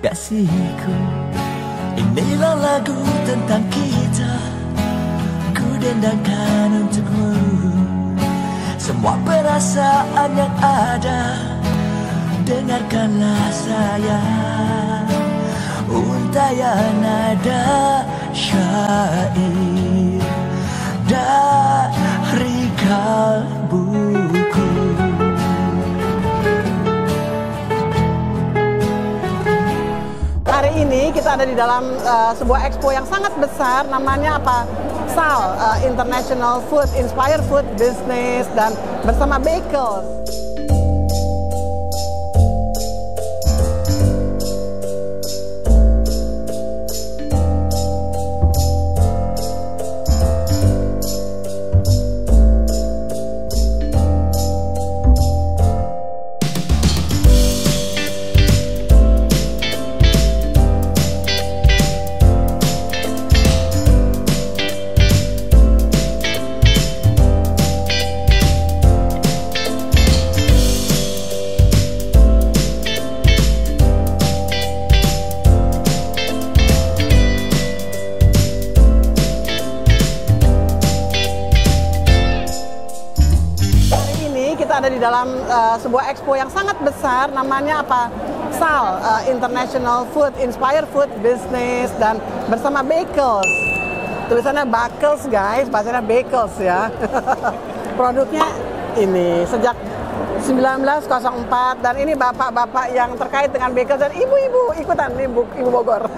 Kasihku. Inilah lagu tentang kita. Ku dendangkan untukmu. Semua perasaan yang ada Dengarkanlah sayang Untayan nada syair di dalam uh, sebuah expo yang sangat besar, namanya apa? SAL, uh, International Food Inspired Food Business, dan bersama Bakels. Kita ada di dalam uh, sebuah expo yang sangat besar, namanya apa? SAL, uh, International Food Inspired Food Business, dan bersama Bakels. Tulisannya Bakels guys, bahasanya Bakels ya. Produknya ini sejak 1904 dan ini bapak-bapak yang terkait dengan Bakels dan ibu-ibu ikutan nih Bu- Ibu Bogor.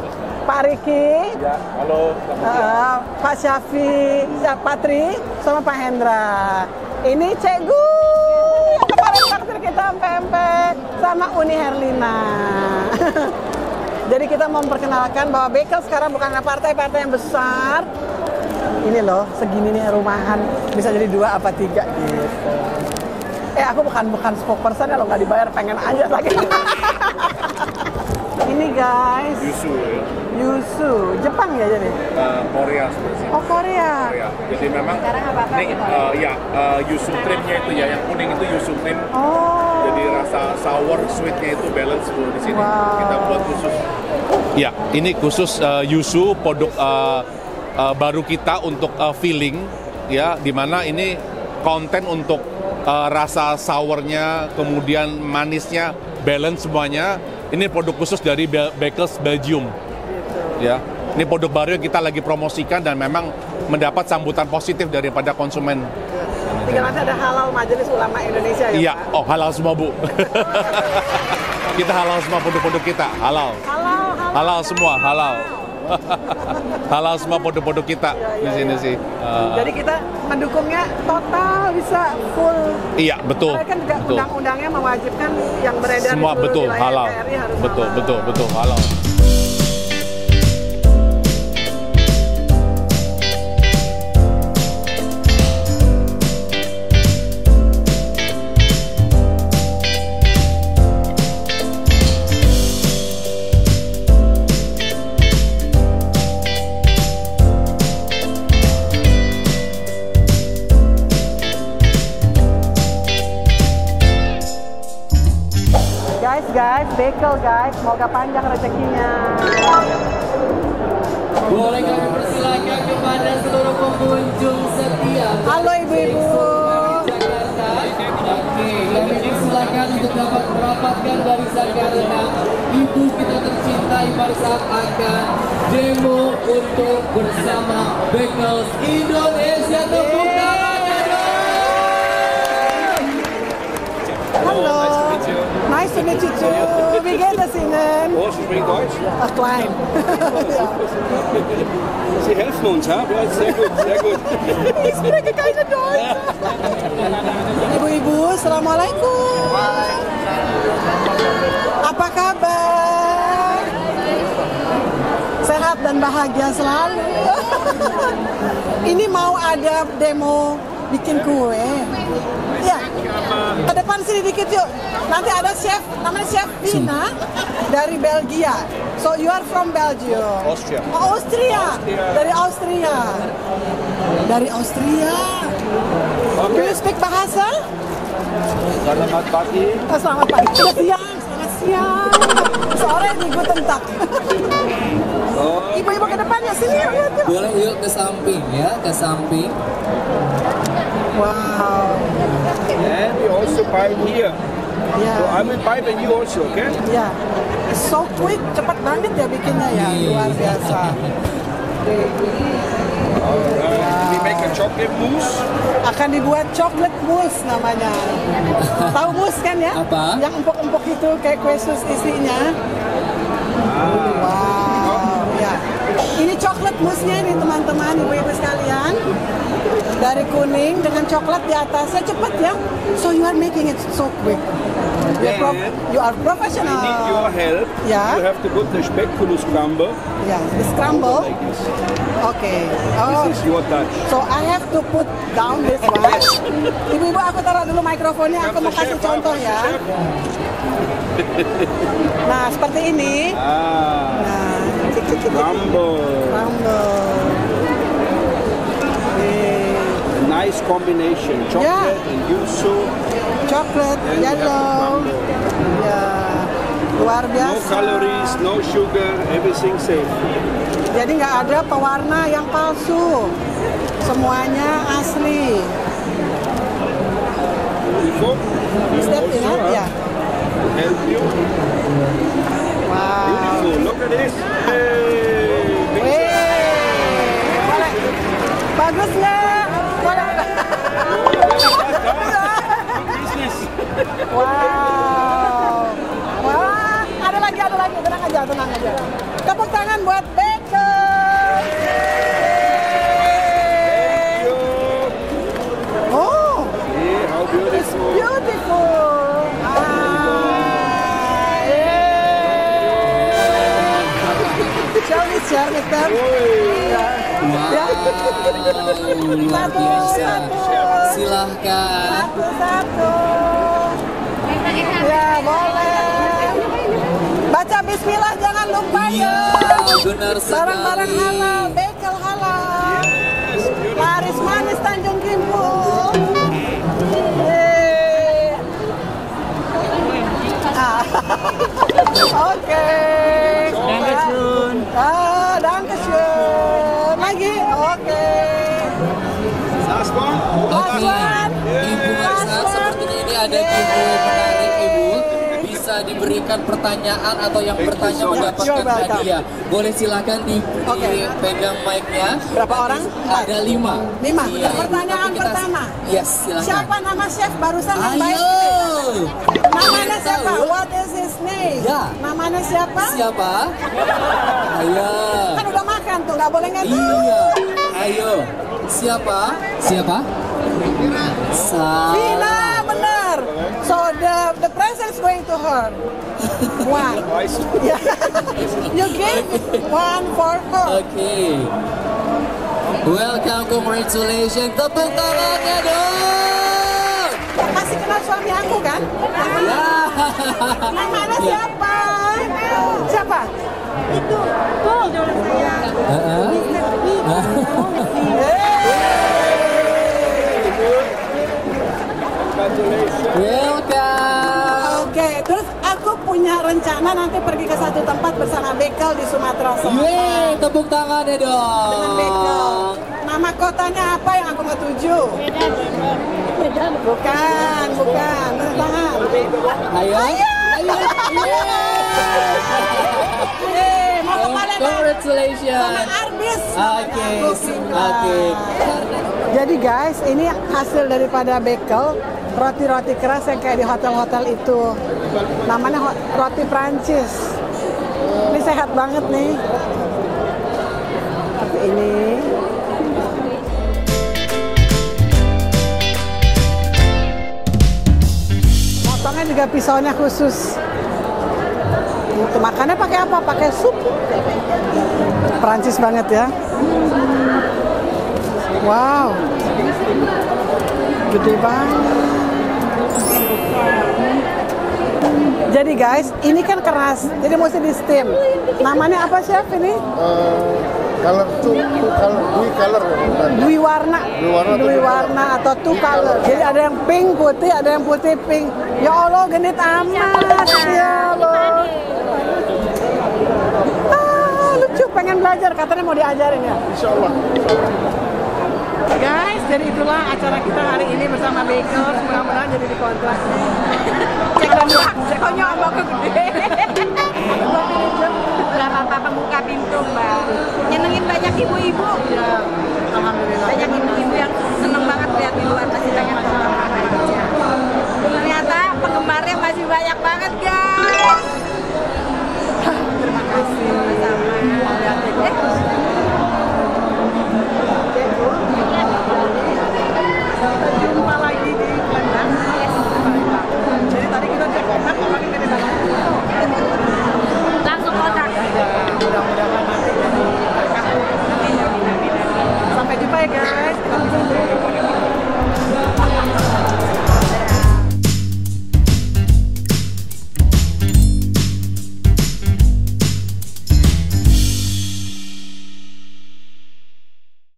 Pak Riki, Ya, halo. Uh, Pak Syafi, ya, Patri, sama Pak Hendra. Ini Cek kita PMP sama Uni Herlina. Jadi kita memperkenalkan bahwa Bekel sekarang bukan partai-partai yang besar. Ini loh, segini nih rumahan bisa jadi dua apa tiga gitu. Eh aku bukan bukan spokesperson ya lo nggak dibayar pengen aja lagi. Ini guys, Yusu ya. Yusu, Jepang ya jadi. Eh, Korea sebenarnya. Oh Korea. Korea. Jadi memang ini eh, ya eh, yusu creamnya itu ya yang kuning itu yusu cream. Oh. Jadi rasa sour sweetnya itu balance bu di sini. Wow. Kita buat khusus. Ya, ini khusus eh, yusu produk eh, eh, baru kita untuk eh, filling ya di mana ini konten untuk eh, rasa sournya kemudian manisnya balance semuanya ini produk khusus dari Be- Bakers Belgium ya. Ini produk baru yang kita lagi promosikan dan memang mendapat sambutan positif daripada konsumen. Tinggal nanti ada halal Majelis Ulama Indonesia ya iya. Pak? oh halal semua bu. Kita halal semua produk-produk kita. Halal. Halal, halal. halal semua halal. Halal semua produk-produk kita di sini sih. Eh, Jadi kita mendukungnya total bisa full. iya betul. Karena kan juga betul. undang-undangnya mewajibkan yang beredar semua betul halal. Harus betul halal. betul betul halal bekel guys, semoga panjang rezekinya. Boleh kami persilakan kepada seluruh pengunjung setia Halo ibu-ibu. Oke, kami persilakan untuk dapat merapatkan barisan karena ibu kita tercinta pada saat akan demo untuk bersama Bekels Indonesia tepuk. Hallo. Nice to meet you too. Wie geht es Ihnen? Oh, Sie sprechen Deutsch? Ach, klein. ja. Sie helfen uns, ja? ja sehr gut, sehr gut. Ich spreche keine Deutsch. Ibu-ibu, Assalamualaikum. Apa kabar? Sehat dan bahagia selalu. Ini mau ada demo bikin kue. Ya, ke depan sini dikit yuk. Nanti ada chef, namanya chef Vina dari Belgia. So you are from Belgium. Austria. Oh, Austria. Dari Austria. Dari Austria. Do you speak bahasa? Selamat pagi. Oh, selamat pagi. Sudah siang. Selamat siang. Seorang di guten Tag. Oh, Ibu-ibu ke depannya sini ya lihat yuk. Boleh yuk ke samping ya, ke samping. Wow. And we also buy here. So Ya, I will buy when you also, okay? ya. So quick, cepat banget ya bikinnya ya, luar biasa. Uh, we make a chocolate mousse. Akan dibuat chocolate mousse namanya. Tahu mousse kan ya? Apa? Yang empuk-empuk itu kayak kue sus isinya. Wow, ya. Ini coklat mousse-nya nih teman-teman, ibu-ibu sekalian. Dari kuning dengan coklat di atasnya cepat ya. So you are making it so quick. You are, prof- you are I professional. need your help. Yeah. You have to put the speculous crumble. Ya, di scramble. Like this. Oke. Oh, This is your touch. So I have to put down this one. Ibu-ibu aku taruh dulu mikrofonnya, aku mau kasih contoh ya. Nah, seperti ini. Ah, Nah, crumble. Rumble. Nice combination. Chocolate and yuzu. Coklat, And yellow. Ya, luar No biasa. calories, no sugar, everything safe. Jadi nggak ada pewarna yang palsu. Semuanya asli. Before, Step in, ya. help you. Wow. Beautiful. Look at this. Hey, boleh. Bagus nggak? Wow. Wah, ada lagi, ada lagi. Tenang aja, tenang aja. Tepuk tangan buat. You. Oh, See how beautiful. beautiful. Ah, yeah. Shall we share with them? Wow, Ya. luar Satu, satu. Silahkan. Satu-satu. Ya, boleh. Baca bismillah jangan lupa Iya, ya. benar Barang-barang sekali. halal, bekel halal. Laris manis Tanjung Kimpul. Ah. Oke. Dankeschön. Ah, dankeschön. Lagi, oke. Last one. Ibu Marsa, one. sepertinya ini ada giveaway menarik Ibu. Bisa diberikan pertanyaan atau yang bertanya mendapatkan hadiah. Boleh silakan di, Oke. dipegang mic-nya. Berapa orang? Ada lima. Lima. Iya, Ibu. Pertanyaan kita- pertama. Yes, silakan. Siapa nama chef barusan yang baik? Ayo. Namanya siapa? What is his name? Ya. Namanya siapa? Siapa? Ayo. Kan udah makan tuh, nggak boleh nggak. Iya. Ayo. Siapa? Siapa? Salah. Vina, benar. So the the present is going to her. One. Yeah. you give one for her. Oke. Welcome, congratulations. Tepuk tangannya dong. Masih kenal suami aku kan? Ya. Namanya Ya. siapa? Siapa? Itu. Tuh. Idola saya. Heeh. Congratulations. Welcome. Oke, terus aku punya rencana nanti pergi ke satu tempat bersama Bekel di Sumatera Selatan. Yeay, tepuk tangannya dong. Dengan Bekel. Nama kotanya apa yang aku mau tuju? Bukan, bukan. Tanda tangan. Ayo. Ayo. Yeay, Bang? Congratulations. Sama Arbis. Oke, oke. Jadi guys, ini hasil daripada bekel roti-roti keras yang kayak di hotel-hotel itu. Namanya roti Prancis. Ini sehat banget nih. Seperti ini. Potongnya juga pisaunya khusus. Makannya pakai apa? Pakai sup. Prancis banget ya. Wow. Gede banget. Jadi guys, ini kan keras, jadi mesti di steam. Namanya apa chef ini? Uh, color two, two color, dui color. Dui warna. Dui warna, dui warna atau two color. Jadi ada yang pink putih, ada yang putih pink. Ya Allah, genit amat. Ya Allah. Ah, lucu, pengen belajar. Katanya mau diajarin ya. Insya Allah. Insya Allah. Guys, jadi itulah acara kita hari ini bersama Bakers. Mudah-mudahan jadi dikontrak. Cek konyol, cek konyol ombaknya gede. Berapa apa buka pintu mbak? Nyenengin banyak ibu-ibu. Ya, Alhamdulillah. Banyak ibu-ibu yang seneng banget lihat di luar masih